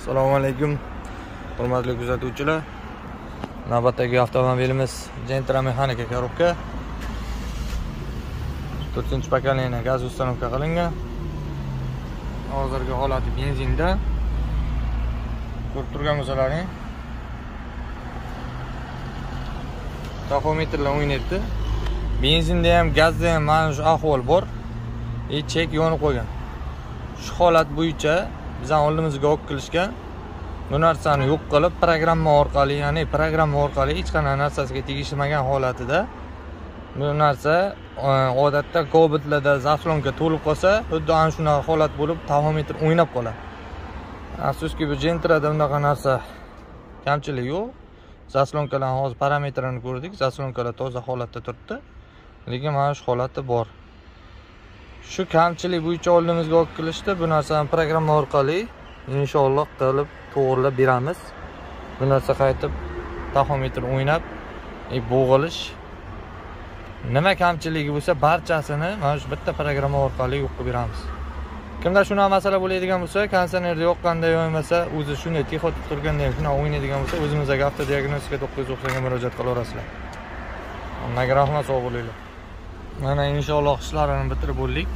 assalomu alaykum hurmatli kuzatuvchilar. Navbatdagi avtomobilimiz gentra mexanika korobka to'rtinchi pokoleniya gaz установка qilingan. Hozirgi holati benzinda. Ko'rib turgan bo'lsalaring. Taxometrlar o'ynayapti. Benzinda ham gazda ham mana shu ahvol bor. И chek yonib qolgan shu holat bo'yicha bizani oldimizga olib kelishgan bu narsani yo'q qilib programma orqali ya'ni programma orqali hech qanaqa narsasiga tegishmagan holatida bu narsa e, odatda kobitlarda zaslonka to'lib qolsa xuddi ana shunaqa holat bo'lib taxometr o'ynab qoladi. Afsuski bu jentrada unaqa narsa kamchilik yo'q. Zaslonkalarni hozir parametrini ko'rdik. Zaslonkalar toza holatda turibdi. Lekin mana shu holati bor. Shu kamchilik bo'yicha oldimizga olib kelishdi. Bu narsani programma orqali inshaalloh qilib to'g'irlab beramiz. Bu narsa qaytib tahometr o'ynab e, bo'g'ilish. Nima kamchiligi bo'lsa barchasini mana shu bitta programma orqali yo'q qilib beramiz. Kimda shunaqa masala bo'ladigan bo'lsa konditsionerda yoqqanda yoymasa o'zi shunday tixo turganda ham shunaqa o'ynaydigan bo'lsa o'zimizdagi avtodiagnostika to'qqiz yuz to'qsonga murojaat qilaverasizlar. Hammaga rahmat sog' bo'linglar. Mana inshaalloh ishlarini bitirib bo'ldik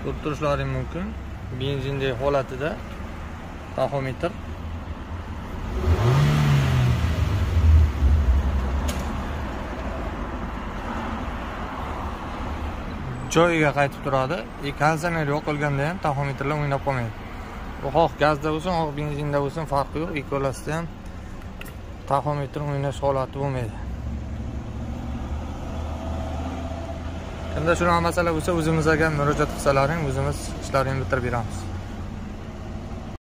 ko'rib turishlaring mumkin. Benzindagi holatida taxometr joyiga qaytib turadi. E, И konditsioner yoqilganda ham taxometrlar o'ynab qolmaydi. Bu xoh gazda bo'lsin xoh benzinda bo'lsin farqi yo'q. Ikkalasida ham taxometr o'ynash holati bo'lmaydi. Kimda shunaqa masala bo'lsa o'zimizga murojaat qilsalaring o'zimiz ishlaringni bitirib beramiz.